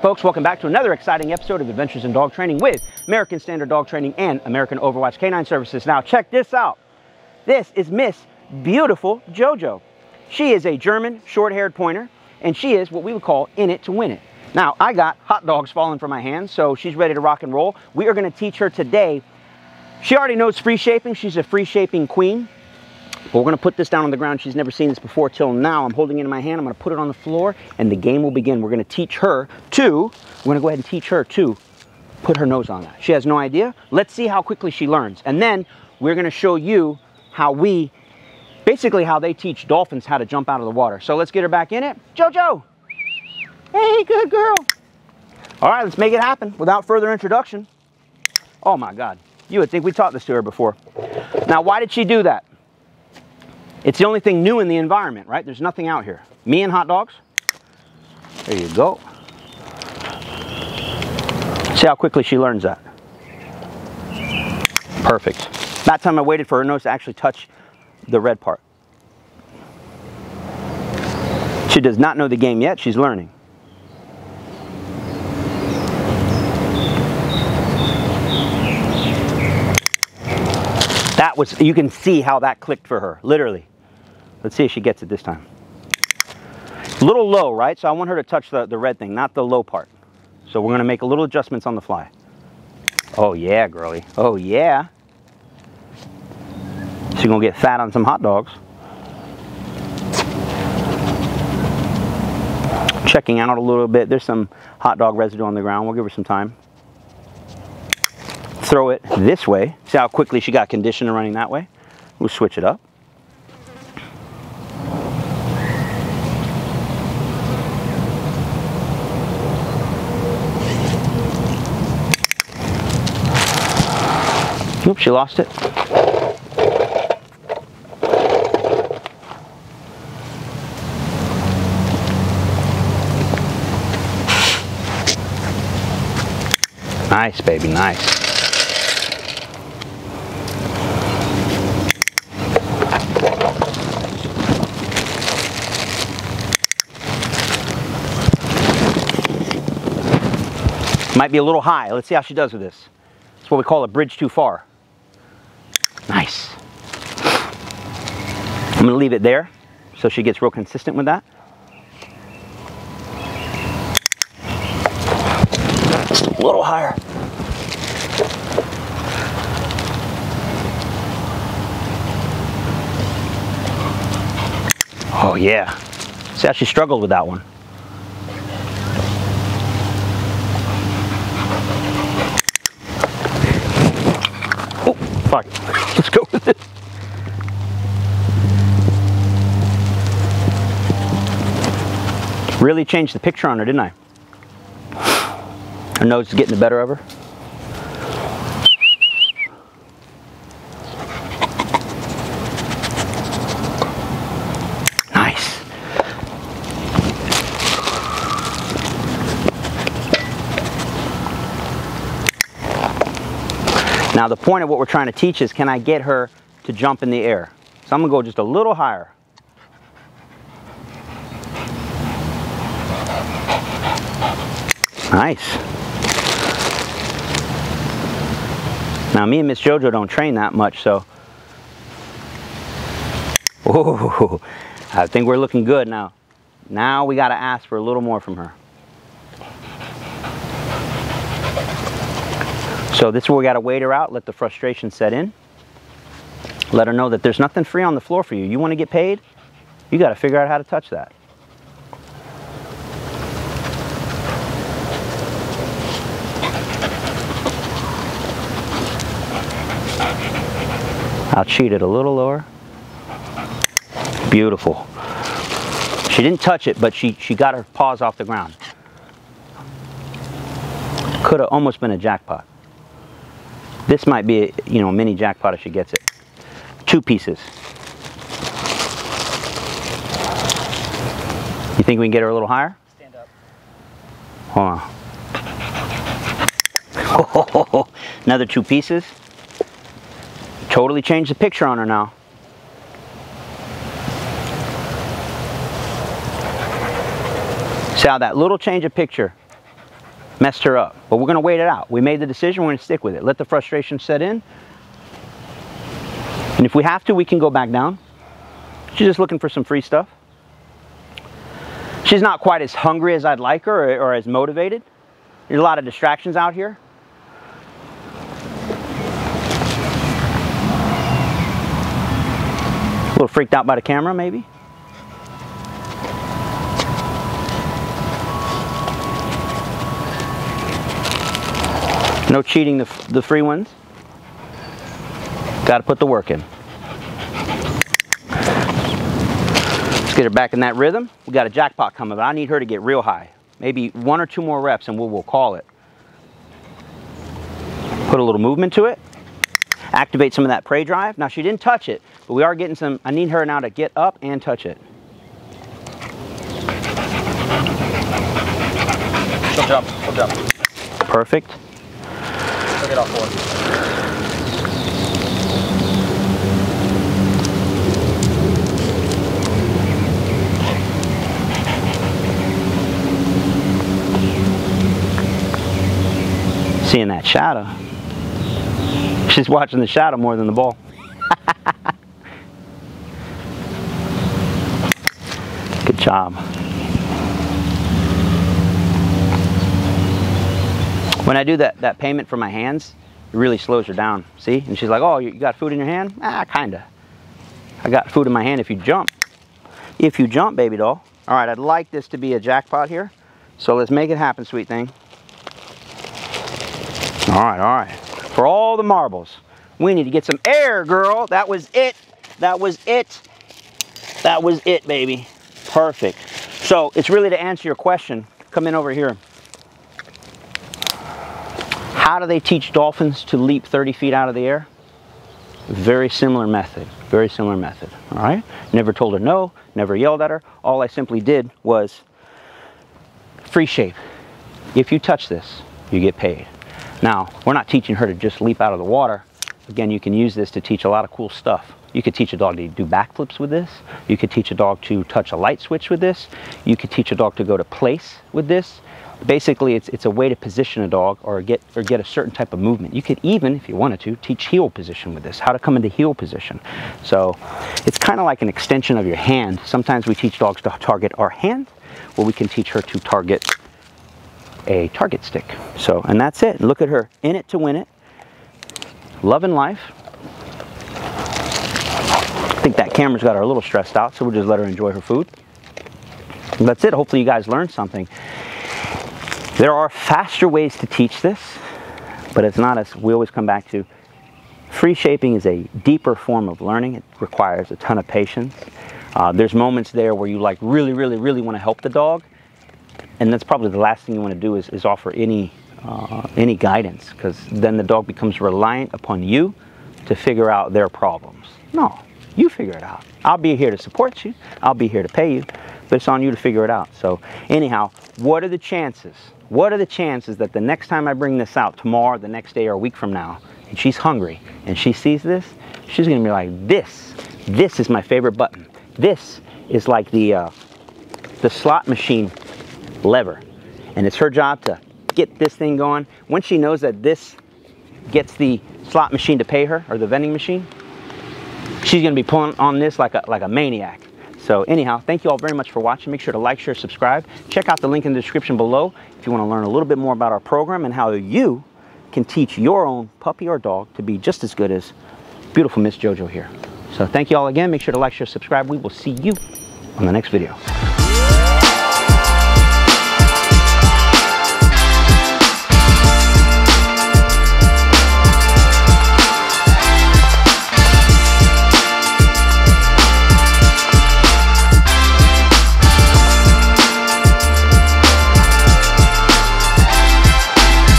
folks, welcome back to another exciting episode of Adventures in Dog Training with American Standard Dog Training and American Overwatch Canine Services. Now, check this out. This is Miss Beautiful JoJo. She is a German short-haired pointer, and she is what we would call in it to win it. Now, I got hot dogs falling from my hands, so she's ready to rock and roll. We are going to teach her today. She already knows free shaping. She's a free shaping queen. But we're to put this down on the ground. She's never seen this before till now. I'm holding it in my hand. I'm to put it on the floor, and the game will begin. We're to teach her to, we're to go ahead and teach her to put her nose on that. She has no idea. Let's see how quickly she learns. And then we're going to show you how we, basically how they teach dolphins how to jump out of the water. So let's get her back in it. Jojo! Hey, good girl. All right, let's make it happen without further introduction. Oh my God. You would think we taught this to her before. Now, why did she do that? It's the only thing new in the environment, right? There's nothing out here. Me and hot dogs. There you go. See how quickly she learns that. Perfect. That time I waited for her nose to actually touch the red part. She does not know the game yet. She's learning. That was, you can see how that clicked for her, literally. Let's see if she gets it this time. A little low, right? So I want her to touch the, the red thing, not the low part. So we're gonna make a little adjustments on the fly. Oh yeah, girly. Oh yeah. She's gonna get fat on some hot dogs. Checking out a little bit. There's some hot dog residue on the ground. We'll give her some time. Throw it this way. See how quickly she got conditioned to running that way? We'll switch it up. Oops, she lost it. Nice, baby, nice. Might be a little high. Let's see how she does with this. It's what we call a bridge too far. Nice. I'm gonna leave it there so she gets real consistent with that. A little higher. Oh yeah. See how she struggled with that one. Fuck. Let's go with it. Really changed the picture on her, didn't I? Her nose is getting the better of her. Nice. Now the point of what we're trying to teach is can I get her to jump in the air? So I'm gonna go just a little higher. Nice. Now me and Miss Jojo don't train that much, so. Whoa, I think we're looking good now. Now we gotta ask for a little more from her. So this is where we gotta wait her out, let the frustration set in. Let her know that there's nothing free on the floor for you. You wanna get paid? You gotta figure out how to touch that. I'll cheat it a little lower. Beautiful. She didn't touch it, but she, she got her paws off the ground. Could have almost been a jackpot. This might be, a, you know, a mini jackpot if she gets it. Two pieces. You think we can get her a little higher? Stand up. Hold on. Another two pieces. Totally changed the picture on her now. See how that little change of picture messed her up. But we're going to wait it out. We made the decision. We're going to stick with it. Let the frustration set in. And if we have to, we can go back down. She's just looking for some free stuff. She's not quite as hungry as I'd like her or, or as motivated. There's a lot of distractions out here. A little freaked out by the camera, maybe. No cheating the, the free ones. Got to put the work in. Let's get her back in that rhythm. We got a jackpot coming, but I need her to get real high. Maybe one or two more reps and we'll, we'll call it. Put a little movement to it. Activate some of that prey drive. Now she didn't touch it, but we are getting some, I need her now to get up and touch it. She'll jump, she'll jump. Perfect. Off board. Seeing that shadow. She's watching the shadow more than the ball. Good job. When I do that, that payment for my hands, it really slows her down. See? And she's like, oh, you got food in your hand? Ah, kinda. I got food in my hand if you jump. If you jump, baby doll. All right, I'd like this to be a jackpot here. So let's make it happen, sweet thing. All right, all right. For all the marbles, we need to get some air, girl. That was it. That was it. That was it, baby. Perfect. So it's really to answer your question. Come in over here. How do they teach dolphins to leap 30 feet out of the air? Very similar method. Very similar method. All right. Never told her no. Never yelled at her. All I simply did was free shape. If you touch this, you get paid. Now, we're not teaching her to just leap out of the water. Again, you can use this to teach a lot of cool stuff. You could teach a dog to do backflips with this. You could teach a dog to touch a light switch with this. You could teach a dog to go to place with this. Basically, it's, it's a way to position a dog or get, or get a certain type of movement. You could even, if you wanted to, teach heel position with this, how to come into heel position. So it's kind of like an extension of your hand. Sometimes we teach dogs to target our hand, or we can teach her to target a target stick. So, and that's it. Look at her, in it to win it. Loving life. I think that camera's got her a little stressed out, so we'll just let her enjoy her food. That's it. Hopefully you guys learned something. There are faster ways to teach this, but it's not as we always come back to. Free shaping is a deeper form of learning. It requires a ton of patience. Uh, there's moments there where you like really, really, really want to help the dog, and that's probably the last thing you want to do is, is offer any uh, any guidance because then the dog becomes reliant upon you to figure out their problems. No, you figure it out. I'll be here to support you. I'll be here to pay you, but it's on you to figure it out. So anyhow, what are the chances? What are the chances that the next time I bring this out, tomorrow, the next day, or a week from now, and she's hungry and she sees this, she's gonna be like, this, this is my favorite button. This is like the uh, the slot machine lever. And it's her job to get this thing going. Once she knows that this gets the slot machine to pay her, or the vending machine, she's gonna be pulling on this like a, like a maniac. So anyhow, thank you all very much for watching. Make sure to like, share, subscribe. Check out the link in the description below if you wanna learn a little bit more about our program and how you can teach your own puppy or dog to be just as good as beautiful Miss JoJo here. So thank you all again. Make sure to like, share, subscribe. We will see you on the next video.